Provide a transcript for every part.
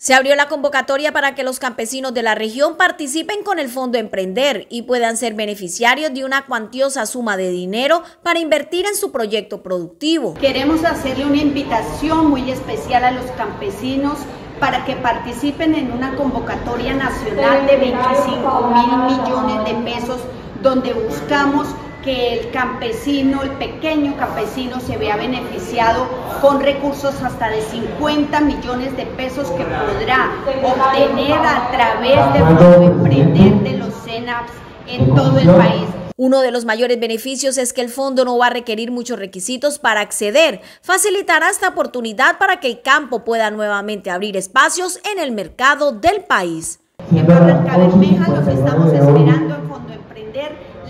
Se abrió la convocatoria para que los campesinos de la región participen con el Fondo Emprender y puedan ser beneficiarios de una cuantiosa suma de dinero para invertir en su proyecto productivo. Queremos hacerle una invitación muy especial a los campesinos para que participen en una convocatoria nacional de 25 mil millones de pesos donde buscamos que el campesino, el pequeño campesino se vea beneficiado con recursos hasta de 50 millones de pesos que podrá obtener a través del Fondo Emprender de los CENAPS en todo el país. Uno de los mayores beneficios es que el fondo no va a requerir muchos requisitos para acceder. Facilitará esta oportunidad para que el campo pueda nuevamente abrir espacios en el mercado del país. En Barranca los estamos esperando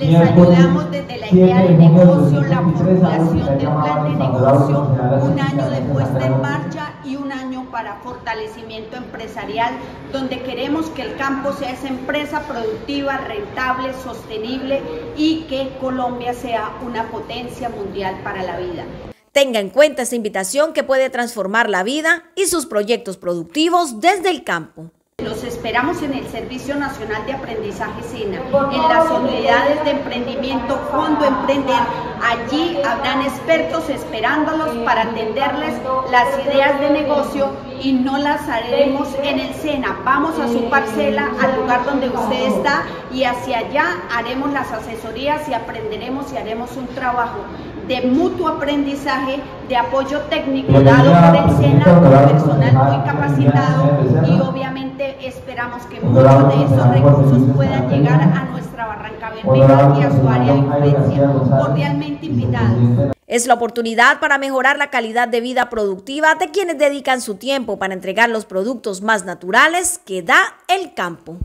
les ayudamos desde la idea de negocio, la formulación del plan de negocio, un año de puesta en marcha y un año para fortalecimiento empresarial, donde queremos que el campo sea esa empresa productiva, rentable, sostenible y que Colombia sea una potencia mundial para la vida. Tenga en cuenta esta invitación que puede transformar la vida y sus proyectos productivos desde el campo. Los esperamos en el Servicio Nacional de Aprendizaje SENA, en las unidades de emprendimiento Fondo Emprender. Allí habrán expertos esperándolos para atenderles las ideas de negocio y no las haremos en el SENA. Vamos a su parcela, al lugar donde usted está y hacia allá haremos las asesorías y aprenderemos y haremos un trabajo de mutuo aprendizaje, de apoyo técnico dado por el SENA, con personal muy capacitado y esperamos que muchos de esos recursos puedan llegar a nuestra Barranca Bermeja y a su área de influencia. Cordialmente invitados. Es la oportunidad para mejorar la calidad de vida productiva de quienes dedican su tiempo para entregar los productos más naturales que da el campo.